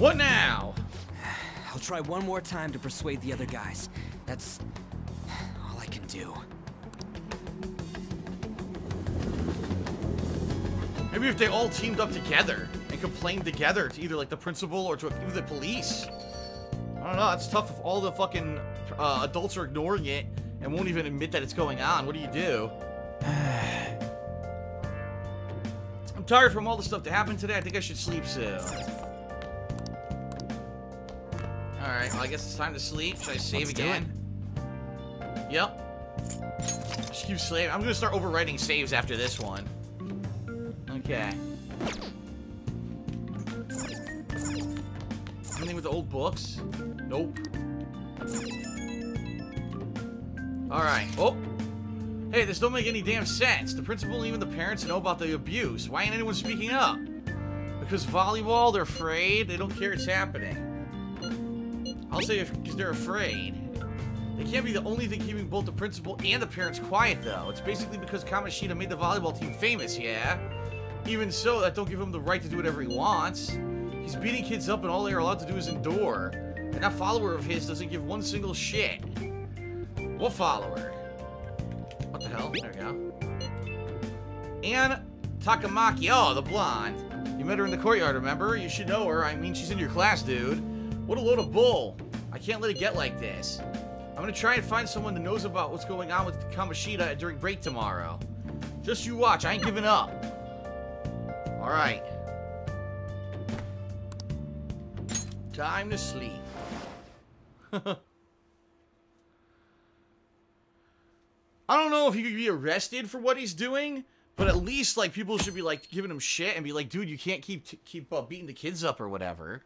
What now? I'll try one more time to persuade the other guys. That's all I can do. Maybe if they all teamed up together and complained together to either like the principal or to even the police. I don't know. It's tough if all the fucking uh, adults are ignoring it and won't even admit that it's going on. What do you do? I'm tired from all the stuff that happened today. I think I should sleep soon. Alright, well, I guess it's time to sleep. Should I save Let's again? Yep. Just keep saving. I'm gonna start overwriting saves after this one. Okay. Anything with the old books? Nope. Alright. Oh! Hey, this don't make any damn sense. The principal and even the parents know about the abuse. Why ain't anyone speaking up? Because volleyball, they're afraid. They don't care it's happening. I'll say because they're afraid. They can't be the only thing keeping both the principal and the parents quiet, though. It's basically because Kamoshida made the volleyball team famous, yeah? Even so, that don't give him the right to do whatever he wants. He's beating kids up and all they're allowed to do is endure. And that follower of his doesn't give one single shit. What follower? What the hell? There we go. Ann Takamaki. Oh, the blonde. You met her in the courtyard, remember? You should know her. I mean, she's in your class, dude. What a load of bull. I can't let it get like this. I'm gonna try and find someone that knows about what's going on with Kamoshida during break tomorrow. Just you watch. I ain't giving up. Alright. Time to sleep. I don't know if he could be arrested for what he's doing, but at least like people should be like giving him shit and be like, dude, you can't keep keep uh, beating the kids up or whatever.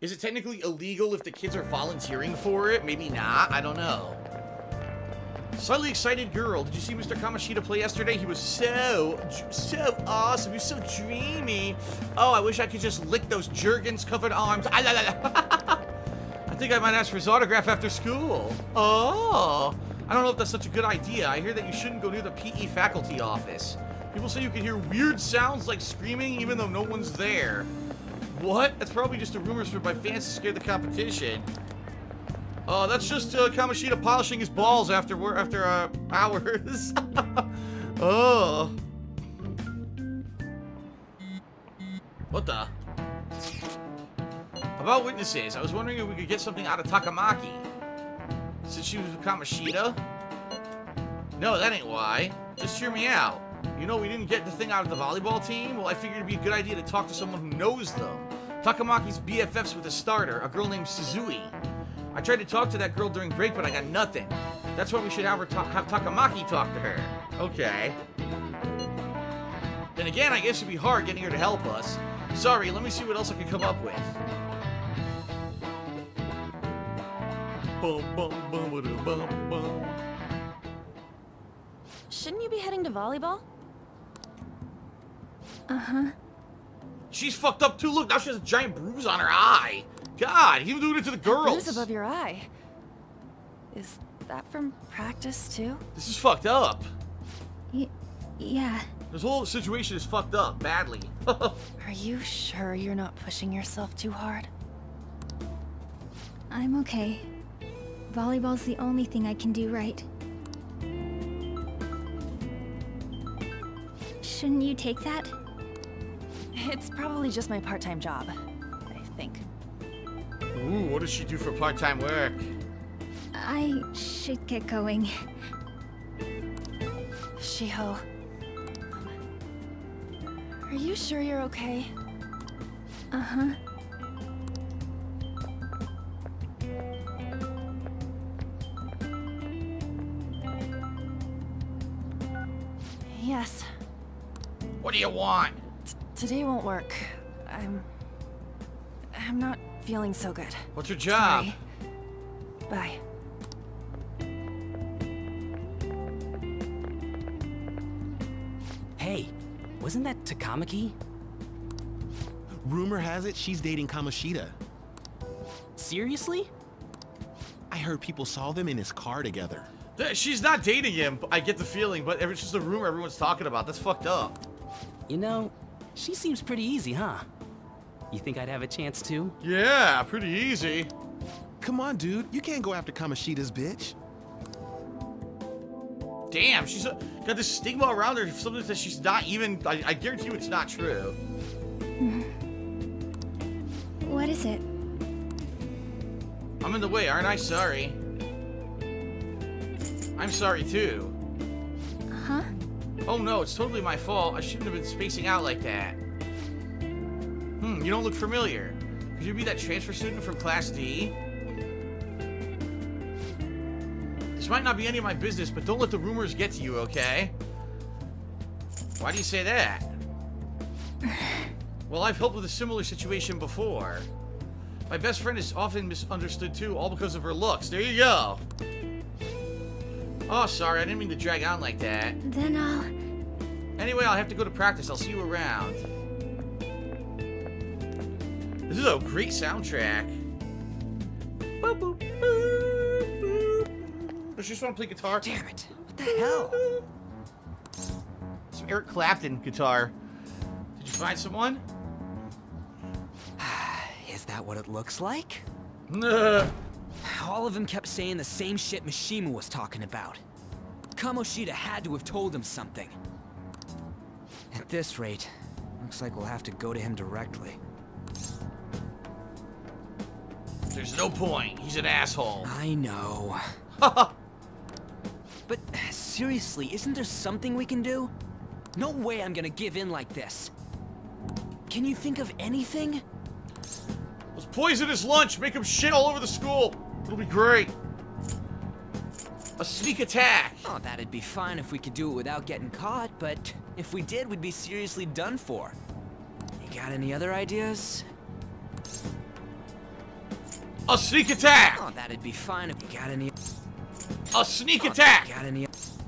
Is it technically illegal if the kids are volunteering for it? Maybe not. I don't know. Slightly excited girl. Did you see Mr. Kamoshida play yesterday? He was so, so awesome. He was so dreamy. Oh, I wish I could just lick those Jergens covered arms. Ah, I think I might ask for his autograph after school. Oh. I don't know if that's such a good idea. I hear that you shouldn't go near the PE faculty office. People say you can hear weird sounds like screaming even though no one's there. What? That's probably just a rumor spread by fans to scare the competition. Oh, that's just uh, Kamoshida polishing his balls after we're after uh, hours. oh. What the? About witnesses, I was wondering if we could get something out of Takamaki. Since she was with Kamoshida? No, that ain't why. Just hear me out. You know we didn't get the thing out of the volleyball team? Well, I figured it'd be a good idea to talk to someone who knows them. Takamaki's BFFs with a starter, a girl named Suzui. I tried to talk to that girl during break, but I got nothing. That's why we should have her ta have Takamaki talk to her. Okay. Then again, I guess it'd be hard getting her to help us. Sorry, let me see what else I can come up with. Bum, bum, bum, bum, bum. Shouldn't you be heading to volleyball? Uh-huh. She's fucked up too. Look, now she has a giant bruise on her eye. God, he was doing it to the girls. Bruise above your eye. Is that from practice too? This is fucked up. Y yeah. This whole situation is fucked up badly. Are you sure you're not pushing yourself too hard? I'm okay. Volleyball's the only thing I can do right. Shouldn't you take that? It's probably just my part-time job, I think. Ooh, what does she do for part-time work? I should get going. Shiho. Are you sure you're okay? Uh-huh. Yes. What do you want? T today won't work. I'm... I'm not feeling so good. What's your job? Sorry. Bye. Hey, wasn't that Takamaki? Rumor has it she's dating Kamoshida. Seriously? I heard people saw them in his car together. She's not dating him, I get the feeling, but it's just a rumor everyone's talking about. That's fucked up. You know, she seems pretty easy, huh? You think I'd have a chance too? Yeah, pretty easy. Come on, dude. You can't go after Kamoshida's bitch. Damn, she's uh got this stigma around her, something that she's not even. I, I guarantee you it's not true. What is it? I'm in the way, aren't I? Sorry. I'm sorry too. Oh no, it's totally my fault. I shouldn't have been spacing out like that. Hmm, you don't look familiar. Could you be that transfer student from Class D? This might not be any of my business, but don't let the rumors get to you, okay? Why do you say that? Well, I've helped with a similar situation before. My best friend is often misunderstood too, all because of her looks. There you go. Oh, sorry, I didn't mean to drag on like that. Then I'll... Anyway, I'll have to go to practice. I'll see you around. This is a great soundtrack. Boop, boop, boop, boop. Does she just want to play guitar? Damn it. What the hell? Some Eric Clapton guitar. Did you find someone? Is that what it looks like? All of them kept saying the same shit Mishima was talking about. Kamoshida had to have told him something. At this rate, looks like we'll have to go to him directly. There's no point. He's an asshole. I know. But seriously, isn't there something we can do? No way I'm gonna give in like this. Can you think of anything? Let's poison his lunch. Make him shit all over the school. It'll be great. A sneak attack. Oh, that'd be fine if we could do it without getting caught, but if we did, we'd be seriously done for. You got any other ideas? A sneak attack. Oh, that'd be fine if you got any. A sneak Oh, attack. Got any?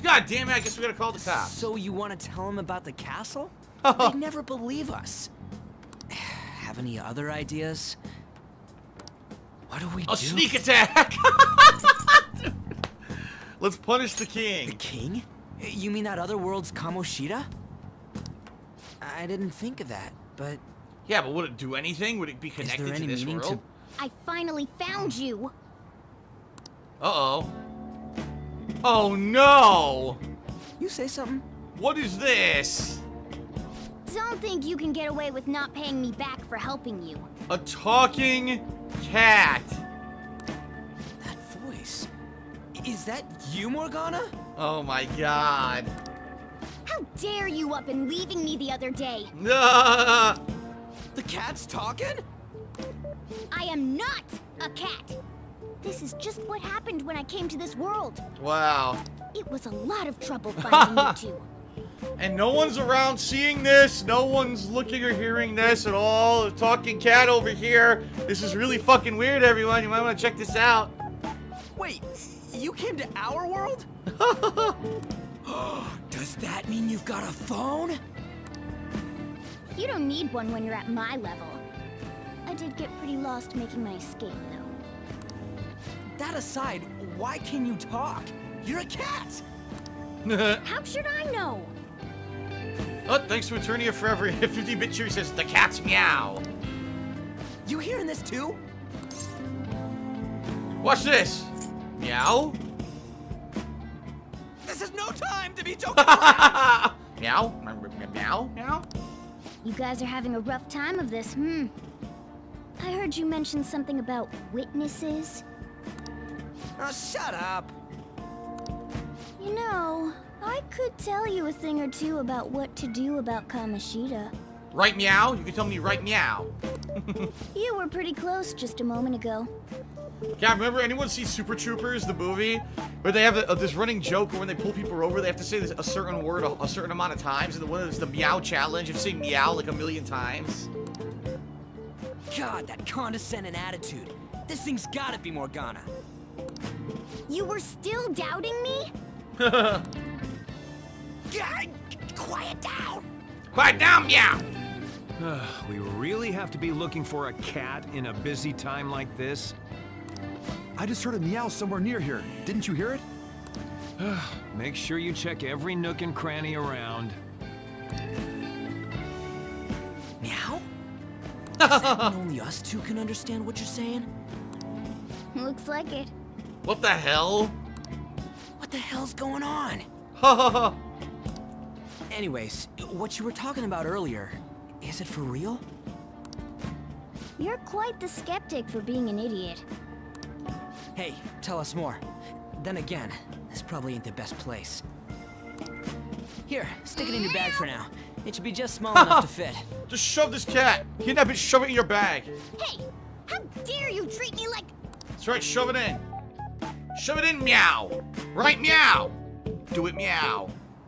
God damn it, I guess we gotta call the cops. So you want to tell them about the castle? They'd never believe us. Have any other ideas? What do we A do? sneak attack! Let's punish the king. The king. king? You mean that other world's Kamoshida? I didn't think of that, but Yeah, but would it do anything? Would it be connected to this world? to I finally found you. Uh-oh. Oh no! You say something? What is this? Don't think you can get away with not paying me back for helping you. A talking cat. That voice. Is that you, Morgana? Oh my god. How dare you up and leaving me the other day? The cat's talking? I am not a cat. This is just what happened when I came to this world. Wow. It was a lot of trouble finding you two. And no one's around seeing this. No one's looking or hearing this at all. A talking cat over here. This is really fucking weird, everyone. You might want to check this out. Wait, you came to our world? Does that mean you've got a phone? You don't need one when you're at my level. I did get pretty lost making my escape, though. That aside, why can you talk? You're a cat! How should I know? Oh, thanks to Eternia Forever. 50-bit cheer says, the cat's meow. You hearing this too? Watch this. Meow. This is no time to be joking. meow. Meow. Meow. You guys are having a rough time of this, hmm? I heard you mention something about witnesses. oh, shut up. You know, I could tell you a thing or two about what to do about Kamoshida. Right meow? You can tell me right meow. You were pretty close just a moment ago. Yeah, remember anyone see Super Troopers, the movie? Where they have a, this running joke where when they pull people over, they have to say this, a certain word a, a certain amount of times. And the one is the meow challenge. You say meow like a million times. God, that condescending attitude. This thing's gotta be Morgana. You were still doubting me? Quiet down, meow. we really have to be looking for a cat in a busy time like this? I just heard a meow somewhere near here. Didn't you hear it? Make sure you check every nook and cranny around. Meow? Only us two can understand what you're saying? Looks like it. What the hell? What the hell's going on? Ha ha ha. Anyways, what you were talking about earlier, is it for real? You're quite the skeptic for being an idiot. Hey, tell us more. Then again, this probably ain't the best place. Here, stick it in your bag for now. It should be just small enough to fit. Just shove this cat. Kidnap it, shove it in your bag. Hey, how dare you treat me like... That's right, shove it in. Shove it in, meow. Right, meow. Do it, meow.